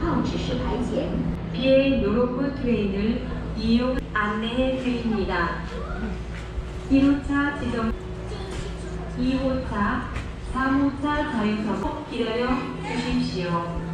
况指示牌前。 비에 노로코 트레인을 이용 안내해 드립니다. 1호차 지정 2호차, 3호차 자유석 기다려 주십시오.